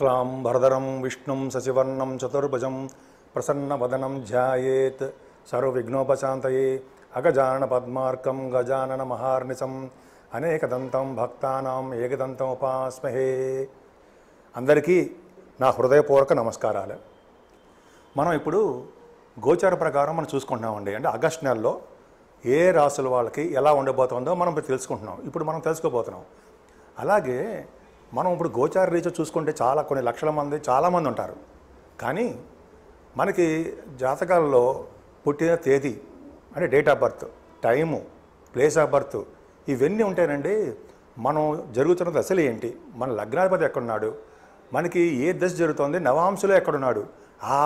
శుక్లాం భరదరం విష్ణుం శశివర్ణం చతుర్భుజం ప్రసన్నవదనం ధ్యాయేత్ సర్వవిఘ్నోపశాంతయే అగజానన పద్మార్కం గజానన మహార్నిశం అనేకదంతం భక్తానాం ఏకదంతం ఉపాస్మహే అందరికీ నా హృదయపూర్వక నమస్కారాలు. మనం ఇప్పుడు గోచార ప్రకారం మనం చూసుకుంటున్నామండి. అంటే ఆగస్ట్ నెలలో ఏ రాసుల వాళ్ళకి ఎలా ఉండబోతుందో మనం తెలుసుకుంటున్నాం. ఇప్పుడు మనం తెలుసుకోబోతున్నాం. అలాగే మనం ఇప్పుడు గోచార రీత్యా చూసుకుంటే చాలా కొన్ని లక్షల మంది చాలామంది ఉంటారు. కానీ మనకి జాతకాలలో పుట్టిన తేదీ అంటే date of birth time place of birth ఇవన్నీ ఉంటాయండి మనం జరుగుతున్న దశలు ఏంటి? మన లగ్నాధిపతి ఎక్కడున్నాడు? మనకి ఏ దశ జరుగుతోంది? నవాంశలో ఎక్కడున్నాడు? ఆ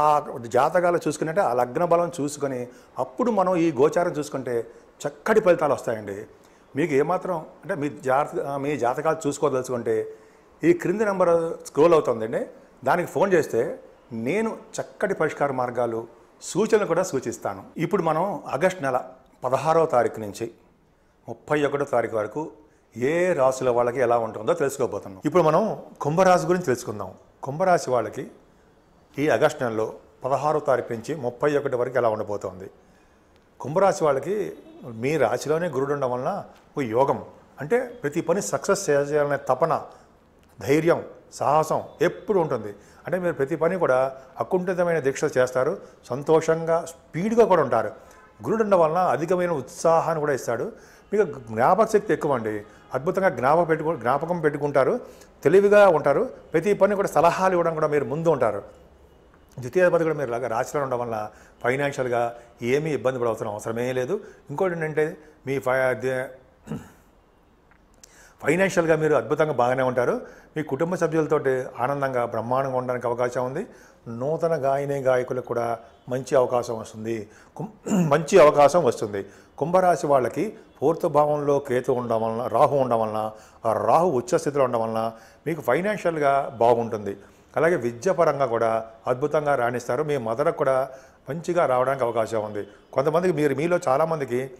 జాతకాలు చూసుకున్నట్టే ఆ లగ్న బలం చూసుకొని అప్పుడు మనం ఈ గోచారం చూసుకుంటే చక్కటి ఫలితాలు వస్తాయండి. మీకు ఏమాత్రం అంటే మీ జాత మీ జాతకాలు చూసుకోదలుచుకుంటే ఈ క్రింది నెంబర్ స్క్రోల్ అవుతుందండి. దానికి ఫోన్ చేస్తే నేను చక్కటి పరిష్కార మార్గాలు సూచనలు కూడా సూచిస్తాను. ఇప్పుడు మనం ఆగస్ట్ నెల పదహారవ తారీఖు నుంచి ముప్పై ఒకటో తారీఖు వరకు ఏ రాశుల వాళ్ళకి ఎలా ఉంటుందో తెలుసుకోబోతున్నాం. ఇప్పుడు మనం కుంభరాశి గురించి తెలుసుకుందాం. కుంభరాశి వాళ్ళకి ఈ ఆగస్ట్ నెలలో పదహారో తారీఖు నుంచి ముప్పై ఒకటి వరకు ఎలా ఉండబోతోంది? కుంభరాశి వాళ్ళకి మీ రాశిలోనే గురుడు ఉండడం వలన ఒక యోగం. అంటే ప్రతి పని సక్సెస్ చేయాలనే తపన ధైర్యం సాహసం ఎప్పుడు ఉంటుంది. అంటే మీరు ప్రతి పని కూడా అకుంఠితమైన దీక్ష చేస్తారు సంతోషంగా స్పీడ్గా కూడా ఉంటారు. గురుడు ఉండడం వలన అధికమైన ఉత్సాహాన్ని కూడా ఇస్తాడు. మీకు జ్ఞాపకశక్తి ఎక్కువ అండి అద్భుతంగా జ్ఞాపకం పెట్టుకు జ్ఞాపకం పెట్టుకుంటారు తెలివిగా ఉంటారు. ప్రతి పని కూడా సలహాలు ఇవ్వడం కూడా మీరు ముందు ఉంటారు. ద్వితీయాధిపతి కూడా మీరు లాగా రాశిలో ఉండడం వల్ల ఫైనాన్షియల్గా ఏమీ ఇబ్బంది పడవలసిన అవసరమే లేదు. ఇంకోటి ఏంటంటే మీ ఫై ఫైనాన్షియల్గా మీరు అద్భుతంగా బాగానే ఉంటారు. మీ కుటుంబ సభ్యులతోటి ఆనందంగా బ్రహ్మాండంగా ఉండడానికి అవకాశం ఉంది. నూతన గాయని గాయకులకు కూడా మంచి అవకాశం వస్తుంది. కుం- మంచి అవకాశం వస్తుంది. కుంభరాశి వాళ్ళకి పూర్త భావంలో కేతు ఉండడం వలన రాహు ఉండడం వలన ఆ రాహు ఉచ్చ స్థితిలో ఉండడం వలన మీకు ఫైనాన్షియల్గా బాగుంటుంది. అలాగే విద్యాపరంగా కూడా అద్భుతంగా రాణిస్తారు. మీ మదరకు కూడా మంచిగా రావడానికి అవకాశం ఉంది. కొంతమందికి మీరు మీలో చాలామందికి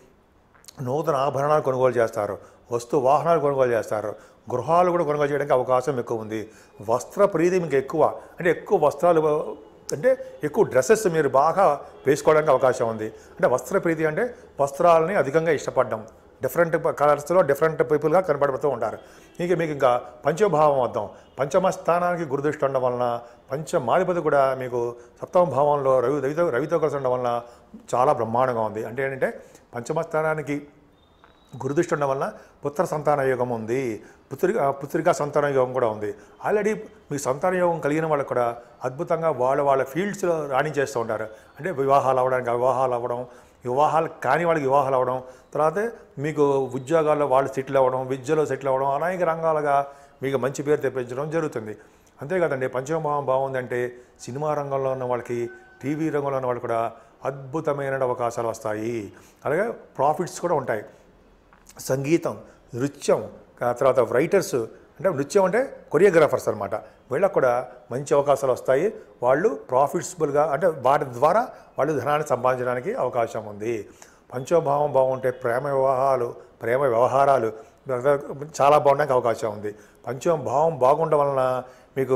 నూతన ఆభరణాలు కొనుగోలు చేస్తారు. వస్తు వాహనాలు కొనుగోలు చేస్తారు. గృహాలు కూడా కొనుగోలు చేయడానికి అవకాశం ఎక్కువ ఉంది వస్త్ర ప్రీతి మీకు ఎక్కువ. అంటే ఎక్కువ వస్త్రాలు అంటే ఎక్కువ డ్రెస్సెస్ మీరు బాగా వేసుకోవడానికి అవకాశం ఉంది. అంటే వస్త్ర ప్రీతి అంటే వస్త్రాలని అధికంగా ఇష్టపడడం. డిఫరెంట్ కలర్స్లో డిఫరెంట్ పీపుల్గా కనబడుతూ ఉంటారు. ఇక మీకు ఇంకా పంచభావం వద్దాం పంచమ స్థానానికి గురుదృష్టి ఉండడం వలన పంచమాధిపతి కూడా మీకు సప్తమ భావంలో రవి రవితో రవితో కలిసి ఉండడం వలన చాలా బ్రహ్మాండంగా ఉంది. అంటే ఏంటంటే పంచమ స్థానానికి గురుదృష్టి ఉండడం వలన పుత్ర సంతాన యోగం ఉంది. పుత్రిక పుత్రికా సంతాన యోగం కూడా ఉంది. ఆల్రెడీ మీ సంతాన యోగం కలిగిన వాళ్ళకు కూడా అద్భుతంగా వాళ్ళ వాళ్ళ ఫీల్డ్స్లో రాణించేస్తూ ఉంటారు. అంటే వివాహాలు అవ్వడానికి వివాహాలు అవ్వడం వివాహాలు కాని వాళ్ళకి వివాహాలు అవ్వడం తర్వాత మీకు ఉద్యోగాల్లో వాళ్ళు సెటిల్ అవ్వడం విద్యలో సెటిల్ అవ్వడం అనేక రంగాలుగా మీకు మంచి పేరు తెప్పించడం జరుగుతుంది. అంతేకాదండి పంచమభావం బాగుందంటే సినిమా రంగంలో ఉన్న వాళ్ళకి టీవీ రంగంలో ఉన్న వాళ్ళు కూడా అద్భుతమైన అవకాశాలు వస్తాయి. అలాగే ప్రాఫిట్స్ కూడా ఉంటాయి. సంగీతం నృత్యం తర్వాత రైటర్స్ అంటే నృత్యం అంటే కొరియోగ్రాఫర్స్ అనమాట వీళ్ళకు కూడా మంచి అవకాశాలు వస్తాయి. వాళ్ళు ప్రాఫిట్స్బుల్గా అంటే వాటి ద్వారా వాళ్ళు ధనాన్ని సంపాదించడానికి అవకాశం ఉంది. పంచోభావం బాగుంటే ప్రేమ వివాహాలు ప్రేమ వ్యవహారాలు చాలా బాగుండడానికి అవకాశం ఉంది. పంచోభావం బాగుండడం వలన మీకు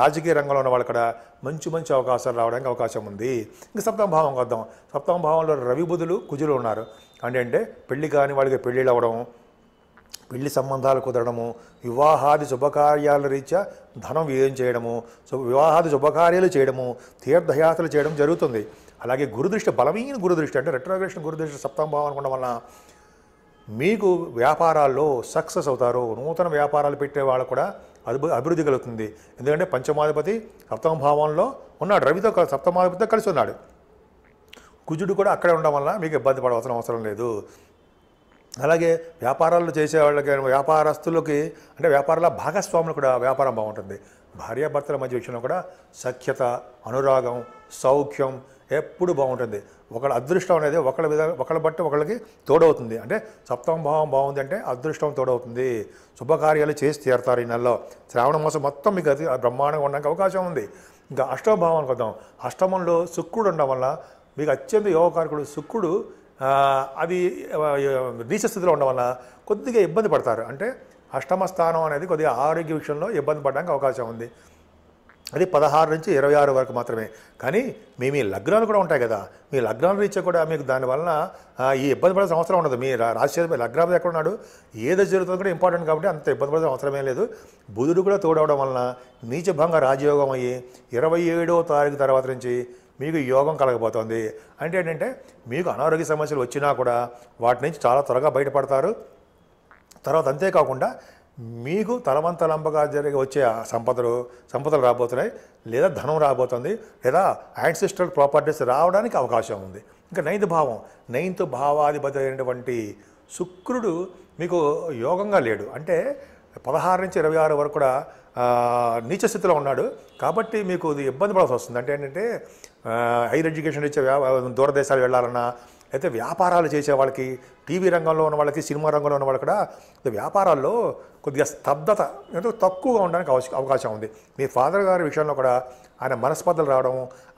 రాజకీయ రంగంలో ఉన్న వాళ్ళు కూడా మంచి మంచి అవకాశాలు రావడానికి అవకాశం ఉంది. ఇంకా సప్తమ భావం వద్దాం. సప్తమ భావంలో రవి బుధులు కుజులు ఉన్నారు. అంటే పెళ్ళి కాని వాళ్ళకి పెళ్ళిళ్ళు అవ్వడం పెళ్ళి సంబంధాలు కుదరడము వివాహాది శుభకార్యాల రీత్యా ధనం వ్యయం చేయడము వివాహాది శుభకార్యాలు చేయడము తీర్థయాత్రలు చేయడం జరుగుతుంది. అలాగే గురుదృష్టి బలమైన గురుదృష్టి అంటే రెట్రోగ్రేషన్ గురుదృష్టి సప్తమ భావం అనుకోవడం వలన మీకు వ్యాపారాల్లో సక్సెస్ అవుతారు. నూతన వ్యాపారాలు పెట్టే వాళ్ళు కూడా అభివృద్ధి కలుగుతుంది. ఎందుకంటే పంచమాధిపతి సప్తమ భావంలో ఉన్నాడు. రవితో సప్తమాధిపతితో కలిసి ఉన్నాడు. కుజుడు కూడా అక్కడే ఉండడం వల్ల మీకు ఇబ్బంది పడవలసిన అవసరం లేదు. అలాగే వ్యాపారాలు చేసే వాళ్ళకి వ్యాపారస్తులకి అంటే వ్యాపారాల భాగస్వాములు కూడా వ్యాపారం బాగుంటుంది. భార్యాభర్తల మధ్య విషయంలో కూడా సఖ్యత అనురాగం సౌఖ్యం ఎప్పుడు బాగుంటుంది. ఒకళ్ళ అదృష్టం అనేది ఒకళ్ళ విధ ఒకళ్ళ బట్టి ఒకళ్ళకి తోడవుతుంది. అంటే సప్తమ భావం బాగుంది అంటే అదృష్టం తోడవుతుంది. శుభకార్యాలు చేసి తీరుతారు ఈ నెలలో. శ్రావణ మాసం మొత్తం మీకు అది బ్రహ్మాండంగా ఉండడానికి అవకాశం ఉంది. ఇంకా అష్టమ భావానికి వద్దాం అష్టమంలో శుక్రుడు ఉండడం వల్ల మీకు అత్యంత యోగకారకుడు శుక్రుడు అవి అది స్థితిలో ఉండడం వల్ల కొద్దిగా ఇబ్బంది పడతారు. అంటే అష్టమ స్థానం అనేది కొద్దిగా ఆరోగ్య విషయంలో ఇబ్బంది పడడానికి అవకాశం ఉంది. అది పదహారు నుంచి ఇరవై ఆరు వరకు మాత్రమే. కానీ మీ మీ లగ్నాలు కూడా ఉంటాయి కదా. మీ లగ్నాల రీత్యా కూడా మీకు దానివల్ల ఈ ఇబ్బంది పడాల్సిన అవసరం ఉండదు. మీ రా- రాశి లగ్నాలు ఎక్కడ ఉన్నాడు? ఏదో జరుగుతుందో కూడా ఇంపార్టెంట్ కాబట్టి అంత ఇబ్బంది పడే అవసరమే లేదు. బుధుడు కూడా తోడవడం వలన నీచభంగ రాజయోగం అయ్యి ఇరవై ఏడో తారీఖు తర్వాత నుంచి మీకు యోగం కలగబోతోంది. అంటే ఏంటంటే మీకు అనారోగ్య సమస్యలు వచ్చినా కూడా వాటి నుంచి చాలా త్వరగా బయటపడతారు. తర్వాత అంతేకాకుండా మీకు తలవంతలంపగా జరిగి వచ్చే సంపదలు సంపదలు రాబోతున్నాయి లేదా ధనం రాబోతుంది లేదా యాన్సిస్ట్రల్ ప్రాపర్టీస్ రావడానికి అవకాశం ఉంది. ఇంకా నైన్త్ భావం నైన్త్ భావాధిపతి అయినటువంటి శుక్రుడు మీకు యోగంగా లేడు. అంటే పదహారు నుంచి ఇరవై ఆరు వరకు కూడా నీచ స్థితిలో ఉన్నాడు. కాబట్టి మీకు ఇది ఇబ్బంది పడాల్సి వస్తుంది. అంటే ఏంటంటే హైయర్ ఎడ్యుకేషన్ ఇచ్చే వ్యా దూరదేశాలు వెళ్ళాలన్నా అయితే వ్యాపారాలు చేసే వాళ్ళకి టీవీ రంగంలో ఉన్న వాళ్ళకి సినిమా రంగంలో ఉన్న వాళ్ళు కూడా వ్యాపారాల్లో కొద్దిగా స్తబ్దత అంటే తక్కువగా ఉండడానికి అవకాశం ఉంది. మీ ఫాదర్ గారి విషయంలో కూడా ఆయన మనస్పర్ధలు రావడం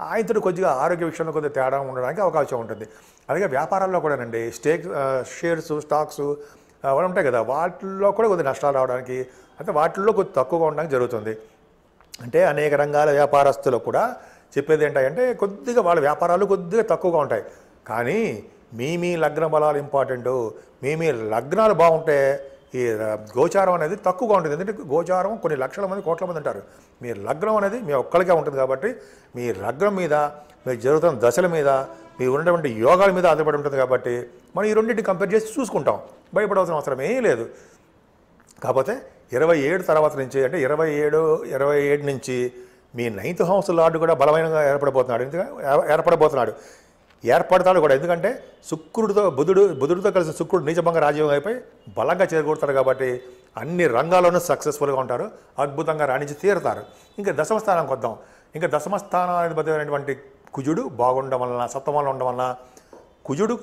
ఆయనతో కొద్దిగా ఆరోగ్య విషయంలో కొద్దిగా తేడా ఉండడానికి అవకాశం ఉంటుంది. అలాగే వ్యాపారాల్లో కూడానండి స్టేక్ షేర్స్ స్టాక్స్ అవన్నీ ఉంటాయి కదా. వాటిల్లో కూడా కొద్దిగా నష్టాలు రావడానికి అంటే వాటిల్లో కొద్ది తక్కువగా ఉండడానికి జరుగుతుంది. అంటే అనేక రంగాల వ్యాపారస్తులు కూడా చెప్పేది ఏంటంటే కొద్దిగా వాళ్ళ వ్యాపారాలు కొద్దిగా తక్కువగా ఉంటాయి. కానీ మీ మీ లగ్న బలాలు ఇంపార్టెంట్ మీ మీ లగ్నాలు బాగుంటే ఈ గోచారం అనేది తక్కువగా ఉంటుంది. ఎందుకంటే గోచారం కొన్ని లక్షల మంది కోట్ల మంది ఉంటారు. మీ లగ్నం అనేది మీ ఒక్కరికే ఉంటుంది కాబట్టి మీ లగ్నం మీద మీరు జరుగుతున్న దశల మీద మీరు ఉన్నటువంటి యోగాల మీద ఆధారపడి ఉంటుంది కాబట్టి మనం ఈ రెండింటిని కంపేర్ చేసి చూసుకుంటాం. భయపడవలసిన అవసరం ఏమీ లేదు. కాకపోతే ఇరవై ఏడు తర్వాత నుంచి అంటే ఇరవై ఏడు ఇరవై ఏడు నుంచి మీ నైన్త్ హౌస్ లార్డు కూడా బలమైనగా ఏర్పడబోతున్నాడు. ఎందుకంటే ఏర్పడబోతున్నాడు. ఏర్పడతాడు కూడా. ఎందుకంటే శుక్రుడితో బుధుడు బుధుడితో కలిసి శుక్రుడు నీచభంగా రాజ్యం అయిపోయి బలంగా చేరుకుంటారు కాబట్టి అన్ని రంగాల్లోనూ సక్సెస్ఫుల్గా ఉంటారు. అద్భుతంగా రాణించి తీరుతారు. ఇంకా దశమ స్థానానికి వద్దాం. ఇంకా దశమ స్థానాధిపతి కుజుడు బాగుండడం వలన సప్తమంలో ఉండడం వలన కుజుడు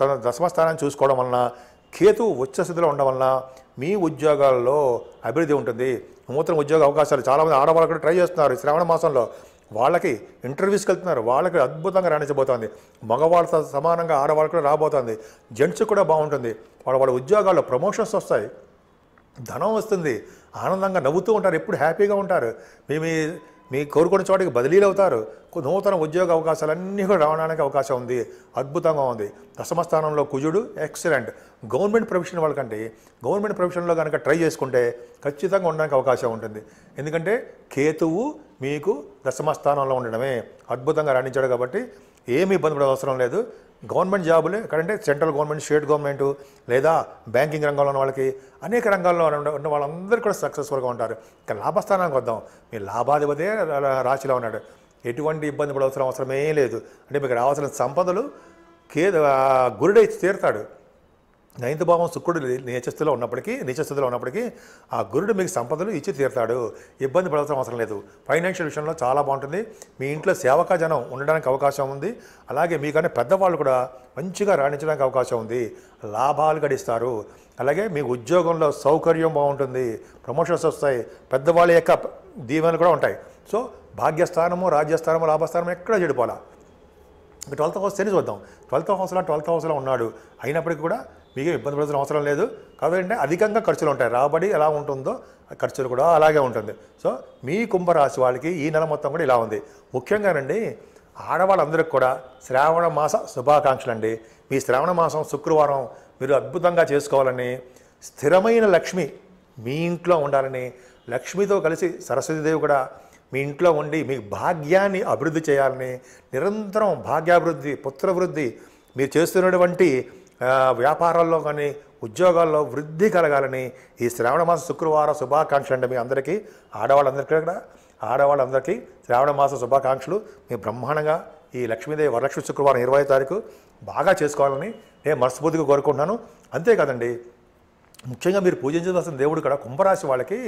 తన దశమ స్థానాన్ని చూసుకోవడం వలన కేతు ఉచ్చస్థితిలో ఉండడం వలన మీ ఉద్యోగాల్లో అభివృద్ధి ఉంటుంది. నూతన ఉద్యోగ అవకాశాలు చాలామంది ఆడవాళ్ళు కూడా ట్రై చేస్తున్నారు శ్రావణ మాసంలో. వాళ్ళకి ఇంటర్వ్యూస్కి వెళ్తున్నారు. వాళ్ళకి అద్భుతంగా రాణించబోతోంది. మగవాళ్ళతో సమానంగా ఆడవాళ్ళు కూడా రాబోతోంది. జెంట్స్ కూడా బాగుంటుంది. వాళ్ళ వాళ్ళ ఉద్యోగాల్లో ప్రమోషన్స్ వస్తాయి. ధనం వస్తుంది. ఆనందంగా నవ్వుతూ ఉంటారు. ఎప్పుడు హ్యాపీగా ఉంటారు. మీ మీ మీ కోరుకున్న చోటికి బదిలీలు అవుతారు నూతన ఉద్యోగ అవకాశాలన్నీ కూడా రావడానికి అవకాశం ఉంది. అద్భుతంగా ఉంది. దశమ స్థానంలో కుజుడు ఎక్సలెంట్. గవర్నమెంట్ ప్రొఫెషన్ వాళ్ళకంటే గవర్నమెంట్ ప్రొఫెషన్లో కనుక ట్రై చేసుకుంటే ఖచ్చితంగా ఉండడానికి అవకాశం ఉంటుంది. ఎందుకంటే కేతువు మీకు దశమ స్థానంలో ఉండడమే అద్భుతంగా రాణించాడు కాబట్టి ఏమీ ఇబ్బంది పడే అవసరం లేదు. గవర్నమెంట్ జాబులే ఎక్కడంటే సెంట్రల్ గవర్నమెంట్ స్టేట్ గవర్నమెంట్ లేదా బ్యాంకింగ్ రంగంలో ఉన్న వాళ్ళకి అనేక రంగాల్లో ఉన్న వాళ్ళందరూ కూడా సక్సెస్ఫుల్గా ఉంటారు. ఇక లాభస్థానానికి వద్దాం. మీ లాభాధిపతే రా- రాశిలో ఉన్నాడు. ఎటువంటి ఇబ్బంది పడవలసిన అవసరమే లేదు. అంటే మీకు రావాల్సిన సంపదలు కే గురుడై తీరుతాడు. నైన్త్ భావం శుక్రుడు నీచస్థితిలో ఉన్నప్పటికీ నీచస్థితిలో ఉన్నప్పటికీ ఆ గురుడు మీకు సంపదలు ఇచ్చి తీరుతాడు. ఇబ్బంది పడాల్సిన అవసరం లేదు. ఫైనాన్షియల్ విషయంలో చాలా బాగుంటుంది. మీ ఇంట్లో సేవకా జనం ఉండడానికి అవకాశం ఉంది. అలాగే మీకన్నా పెద్దవాళ్ళు కూడా మంచిగా రాణించడానికి అవకాశం ఉంది. లాభాలు గడిస్తారు. అలాగే మీ ఉద్యోగంలో సౌకర్యం బాగుంటుంది. ప్రమోషన్స్ వస్తాయి. పెద్దవాళ్ళ యొక్క దీవెనలు కూడా ఉంటాయి. సో భాగ్యస్థానము రాజ్యస్థానము లాభస్థానము ఎక్కడ చెడిపోలా. ట్వెల్త్ హౌస్ తెలిసి చూద్దాం. ట్వెల్త్ హౌస్లో ట్వెల్త్ హౌస్లో ఉన్నాడు. అయినప్పటికీ కూడా మీకు ఇబ్బంది పడాల్సిన అవసరం లేదు. కాబట్టి అధికంగా ఖర్చులు ఉంటాయి. రాబడి ఎలా ఉంటుందో ఆ ఖర్చులు కూడా అలాగే ఉంటుంది. సో మీ కుంభరాశి వాళ్ళకి ఈ నెల మొత్తం కూడా ఇలా ఉంది. ముఖ్యంగానండి ఆడవాళ్ళందరికీ కూడా శ్రావణ మాస శుభాకాంక్షలు అండి. మీ శ్రావణ మాసం శుక్రవారం మీరు అద్భుతంగా చేసుకోవాలని స్థిరమైన లక్ష్మి మీ ఇంట్లో ఉండాలని లక్ష్మితో కలిసి సరస్వతీదేవి కూడా మీ ఇంట్లో ఉండి మీ భాగ్యాన్ని అభివృద్ధి చేయాలని నిరంతరం భాగ్యాభివృద్ధి పుత్రవృద్ధి మీరు చేస్తున్నటువంటి వ్యాపారాల్లో కానీ ఉద్యోగాల్లో వృద్ధి కలగాలని ఈ శ్రావణ మాస శుక్రవార శుభాకాంక్షలు అండి మీ అందరికీ. ఆడవాళ్ళందరికీ కూడా ఆడవాళ్ళందరికీ శ్రావణ మాస శుభాకాంక్షలు. మీ బ్రహ్మాండంగా ఈ లక్ష్మీదేవి వరలక్ష్మి శుక్రవారం ఇరవై తారీఖు బాగా చేసుకోవాలని నేను మనస్ఫూర్తిగా కోరుకుంటున్నాను. అంతేకాదండి ముఖ్యంగా మీరు పూజించవలసిన దేవుడు కూడా కుంభరాశి వాళ్ళకి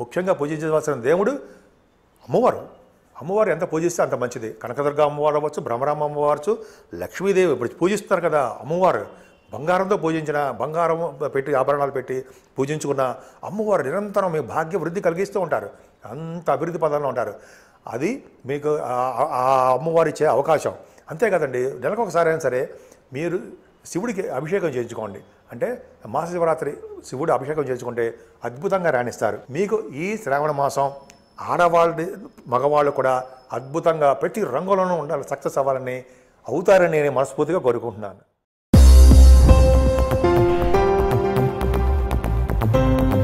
ముఖ్యంగా పూజించవలసిన దేవుడు అమ్మవారు. అమ్మవారు ఎంత పూజిస్తే అంత మంచిది. కనకదుర్గ అమ్మవారు అవ్వచ్చు భ్రమరామ అమ్మవారు లక్ష్మీదేవి ఇప్పుడు పూజిస్తారు కదా అమ్మవారు. బంగారంతో పూజించిన బంగారం పెట్టి ఆభరణాలు పెట్టి పూజించుకున్న అమ్మవారు నిరంతరం మీ భాగ్య వృద్ధి కలిగిస్తూ ఉంటారు. అంత అభివృద్ధి పదంలో ఉంటారు. అది మీకు ఆ- అమ్మవారు ఇచ్చే అవకాశం. అంతే కదండి. నెలకు ఒకసారి అయినా సరే మీరు శివుడికి అభిషేకం చేయించుకోండి. అంటే మాసశివరాత్రి శివుడు అభిషేకం చేయించుకుంటే అద్భుతంగా రాణిస్తారు. మీకు ఈ శ్రావణ మాసం ఆడవాళ్ళ మగవాళ్ళు కూడా అద్భుతంగా ప్రతి రంగులోనూ ఉండాలి సక్సెస్ అవ్వాలని అవుతారని నేను మనస్ఫూర్తిగా కోరుకుంటున్నాను. Bye.